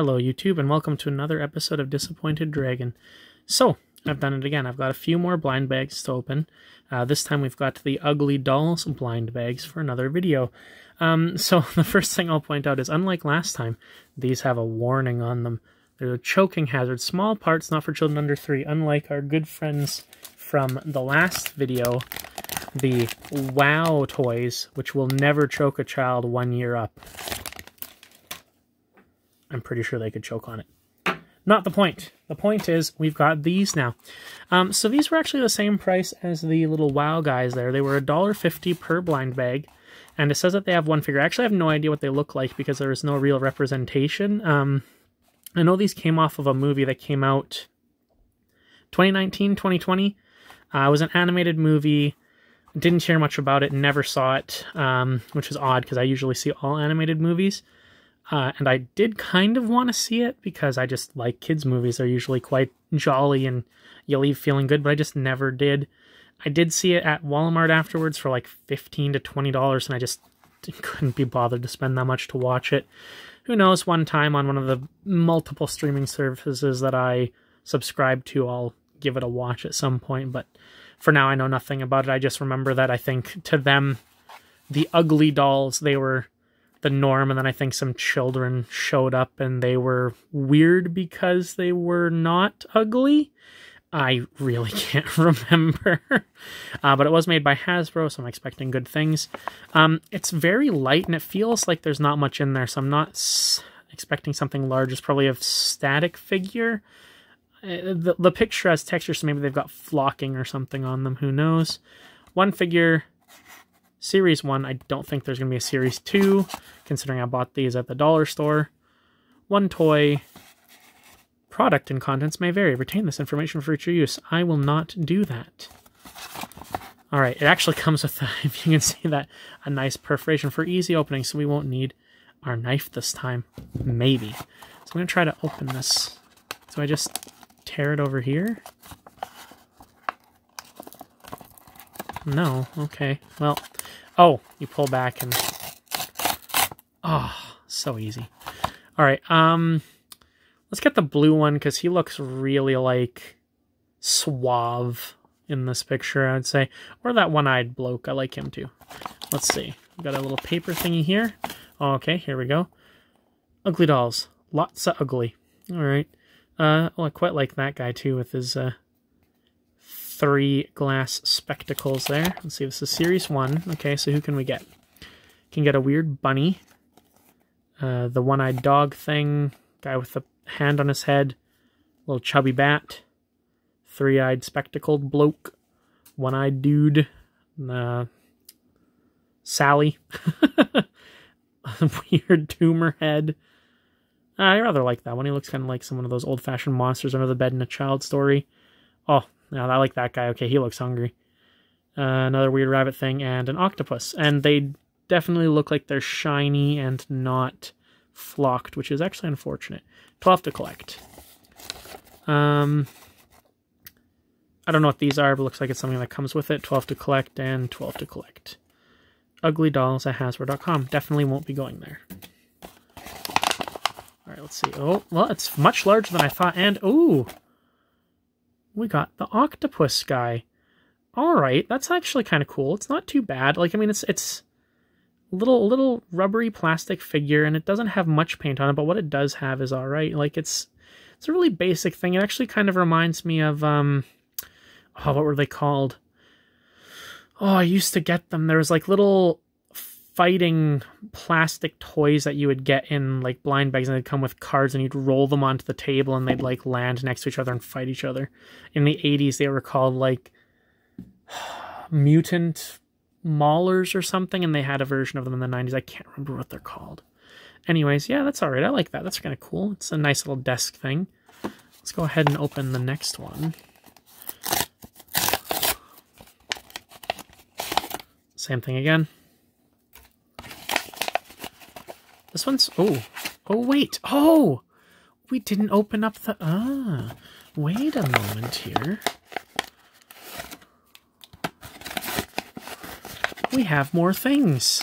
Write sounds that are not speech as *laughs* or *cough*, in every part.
Hello YouTube and welcome to another episode of Disappointed Dragon. So, I've done it again. I've got a few more blind bags to open. Uh, this time we've got the Ugly Dolls blind bags for another video. Um, *laughs* so the first thing I'll point out is unlike last time, these have a warning on them. They're a choking hazard, small parts not for children under three, unlike our good friends from the last video, the WOW toys, which will never choke a child one year up. I'm pretty sure they could choke on it. Not the point. The point is we've got these now. Um, so these were actually the same price as the little WOW guys there. They were $1.50 per blind bag. And it says that they have one figure. I actually have no idea what they look like because there is no real representation. Um, I know these came off of a movie that came out 2019, 2020. Uh, it was an animated movie. Didn't hear much about it, never saw it, um, which is odd because I usually see all animated movies. Uh, and I did kind of want to see it because I just like kids' movies. They're usually quite jolly and you leave feeling good, but I just never did. I did see it at Walmart afterwards for like 15 to $20, and I just *laughs* couldn't be bothered to spend that much to watch it. Who knows, one time on one of the multiple streaming services that I subscribe to, I'll give it a watch at some point, but for now I know nothing about it. I just remember that I think to them, the ugly dolls, they were the norm and then i think some children showed up and they were weird because they were not ugly. I really *laughs* can't *laughs* remember. Uh, but it was made by hasbro so i'm expecting good things. Um, it's very light and it feels like there's not much in there so i'm not expecting something large. It's probably a static figure. Uh, the, the picture has texture so maybe they've got flocking or something on them. Who knows? One figure Series 1, I don't think there's going to be a Series 2, considering I bought these at the dollar store. One toy. Product and contents may vary. Retain this information for future use. I will not do that. Alright, it actually *laughs* comes with, *laughs* if you can see that, a nice perforation for easy opening, so we won't need our knife this time. Maybe. So I'm going to try to open this. So I just tear it over here? No, okay. Well, oh, you pull back and... Oh, so easy. Alright, um... Let's get the blue one, because he looks really, like, suave in this picture, I'd say. Or that one-eyed bloke. I like him, too. Let's see. We've got a little paper thingy here. okay, here we go. Ugly dolls. Lots of ugly. Alright. Uh, oh, I quite like that guy, too, with his, uh, three glass spectacles there. Let's see, this is Series 1. Okay, so who can we get? Can get a weird bunny. Uh, the one-eyed dog thing. Guy with a hand on his head. Little chubby bat. Three-eyed spectacled bloke. One-eyed dude. Uh, Sally. *laughs* weird tumor head. Uh, I rather like that one. He looks kind of like some one of those old-fashioned monsters under the bed in a child story. Oh, now I like that guy. Okay, he looks hungry. Uh, another weird rabbit thing and an octopus. And they definitely look like they're shiny and not flocked, which is actually unfortunate. 12 to collect. Um, I don't know what these are, but looks like it's something that comes with it. 12 to collect and 12 to collect. Ugly dolls at Hasbro.com. Definitely won't be going there. All right, let's see. Oh, well, it's much larger than I thought. And, ooh, we got the octopus guy. All right, that's actually kind of cool. It's not too bad. Like, I mean, it's it's little little rubbery plastic figure, and it doesn't have much paint on it. But what it does have is all right. Like, it's it's a really basic thing. It actually kind of reminds me of um, oh, what were they called? Oh, I used to get them. There was like little fighting plastic toys that you would get in like blind bags and they'd come with cards and you'd roll them onto the table and they'd like land next to each other and fight each other. In the 80s they were called like *sighs* mutant maulers or something and they had a version of them in the 90s. I can't remember what they're called. Anyways, yeah, that's all right. I like that. That's kind of cool. It's a nice little desk thing. Let's go ahead and open the next one. Same thing again. This one's... Oh. Oh, wait. Oh! We didn't open up the... Ah. Wait a moment here. We have more things.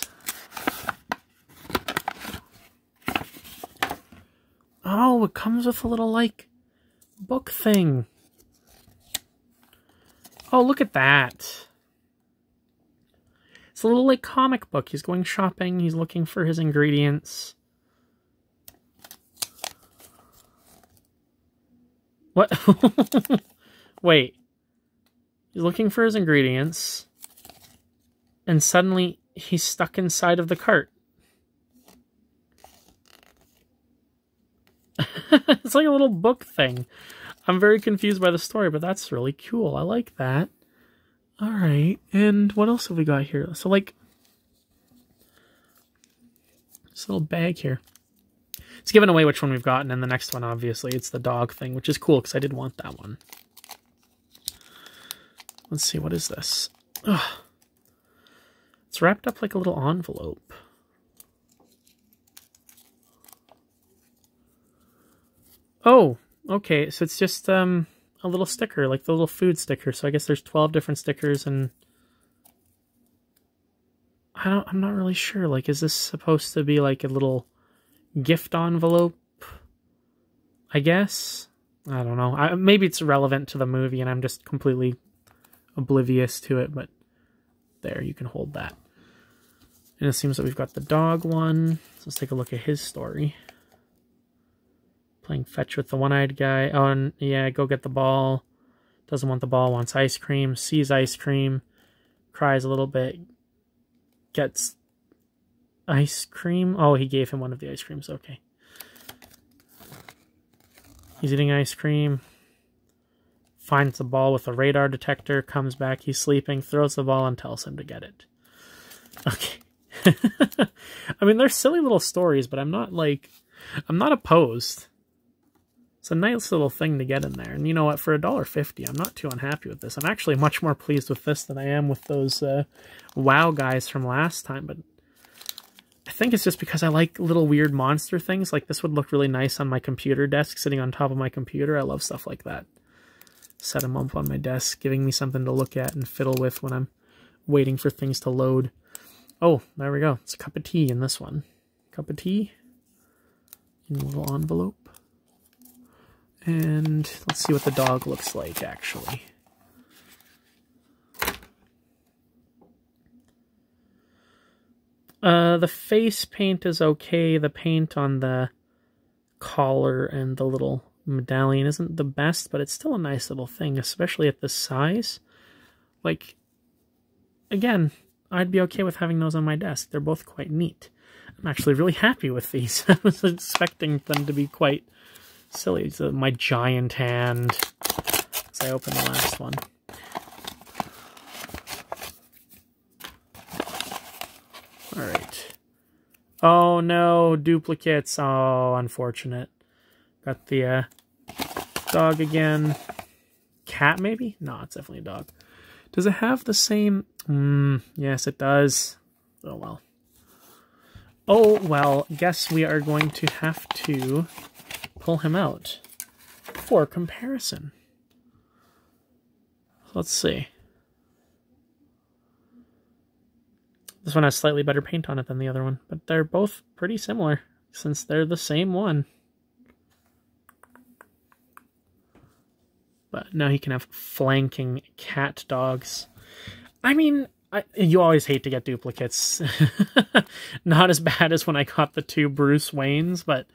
Oh, it comes with a little, like, book thing. Oh, look at that. It's a little, like, comic book. He's going shopping. He's looking for his ingredients. What? *laughs* Wait. He's looking for his ingredients. And suddenly, he's stuck inside of the cart. *laughs* it's like a little book thing. I'm very confused by the story, but that's really cool. I like that. All right, and what else have we got here? So, like, this little bag here. It's giving away which one we've gotten, and the next one, obviously, it's the dog thing, which is cool, because I did want that one. Let's see, what is this? Ugh. It's wrapped up like a little envelope. Oh, okay. So it's just um a little sticker, like the little food sticker. So I guess there's 12 different stickers and I don't I'm not really sure. Like is this supposed to be like a little gift envelope? I guess. I don't know. I, maybe it's relevant to the movie and I'm just completely oblivious to it, but there, you can hold that. And it seems that we've got the dog one. So let's take a look at his story. Playing fetch with the one-eyed guy. Oh, and yeah, go get the ball. Doesn't want the ball, wants ice cream. Sees ice cream. Cries a little bit. Gets ice cream. Oh, he gave him one of the ice creams. Okay. He's eating ice cream. Finds the ball with a radar detector. Comes back. He's sleeping. Throws the ball and tells him to get it. Okay. *laughs* I mean, they're silly little stories, but I'm not like... I'm not opposed. It's a nice little thing to get in there. And you know what? For a dollar fifty, I'm not too unhappy with this. I'm actually much more pleased with this than I am with those uh, WoW guys from last time. But I think it's just because I like little weird monster things. Like this would look really nice on my computer desk, sitting on top of my computer. I love stuff like that. Set them up on my desk, giving me something to look at and fiddle with when I'm waiting for things to load. Oh, there we go. It's a cup of tea in this one. Cup of tea in a little envelope. And let's see what the dog looks like, actually. Uh, the face paint is okay. The paint on the collar and the little medallion isn't the best, but it's still a nice little thing, especially at this size. Like, again, I'd be okay with having those on my desk. They're both quite neat. I'm actually really happy with these. *laughs* I was expecting them to be quite silly. It's uh, my giant hand as I open the last one. Alright. Oh no, duplicates. Oh, unfortunate. Got the uh, dog again. Cat, maybe? No, it's definitely a dog. Does it have the same... Mm, yes, it does. Oh, well. Oh, well, guess we are going to have to pull him out for comparison. Let's see. This one has slightly better paint on it than the other one, but they're both pretty similar since they're the same one. But now he can have flanking cat dogs. I mean, I, you always hate to get duplicates. *laughs* Not as bad as when I got the two Bruce Waynes, but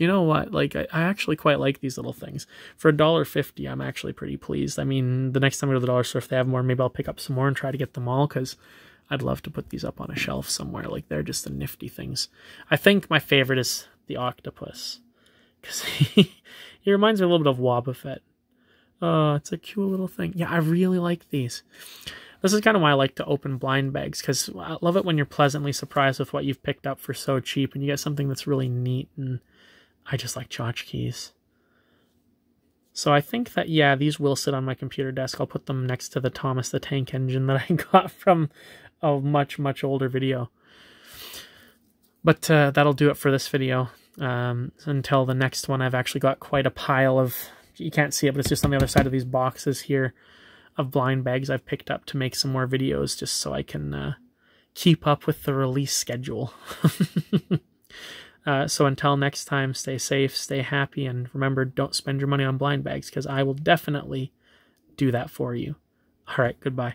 you know what? Like, I, I actually quite like these little things. For a dollar fifty, I'm actually pretty pleased. I mean, the next time I go to the dollar store, if they have more, maybe I'll pick up some more and try to get them all because I'd love to put these up on a shelf somewhere. Like, they're just the nifty things. I think my favorite is the octopus because *laughs* he, he reminds me a little bit of Wobbuffet. Oh, it's a cute little thing. Yeah, I really like these. This is kind of why I like to open blind bags because I love it when you're pleasantly surprised with what you've picked up for so cheap and you get something that's really neat and I just like tchotchkes. So I think that, yeah, these will sit on my computer desk. I'll put them next to the Thomas the Tank Engine that I *laughs* got from a much, much older video. But uh, that'll do it for this video. Um, until the next one, I've actually got quite a pile of, you can't see it, but it's just on the other side of these boxes here of blind bags I've picked up to make some more videos just so I can uh, keep up with the release schedule. *laughs* Uh, so until next time, stay safe, stay happy, and remember, don't spend your money on blind bags because I will definitely do that for you. All right, goodbye.